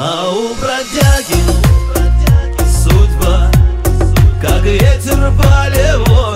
А у бродяги судьба, как ветер полевой.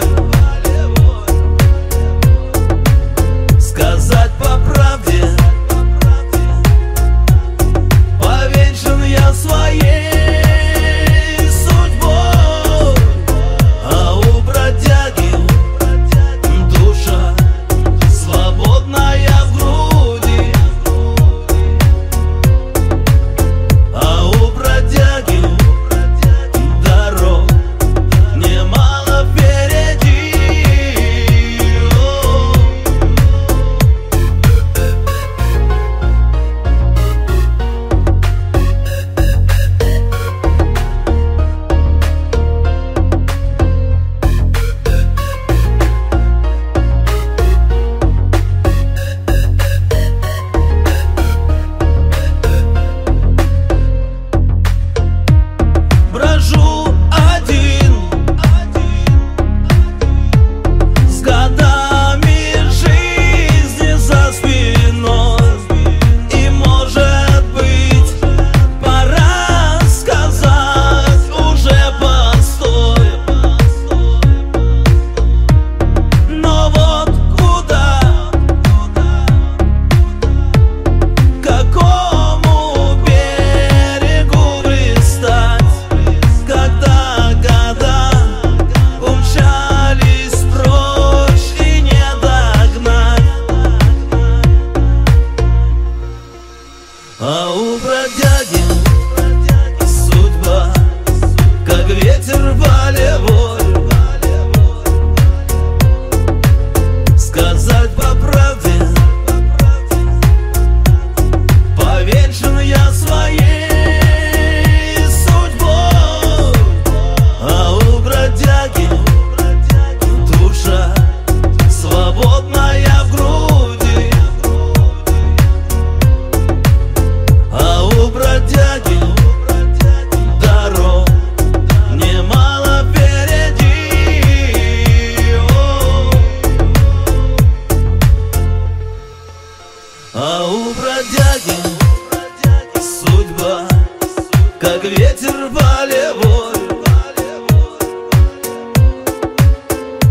Как ветер полевой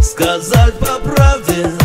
Сказать по правде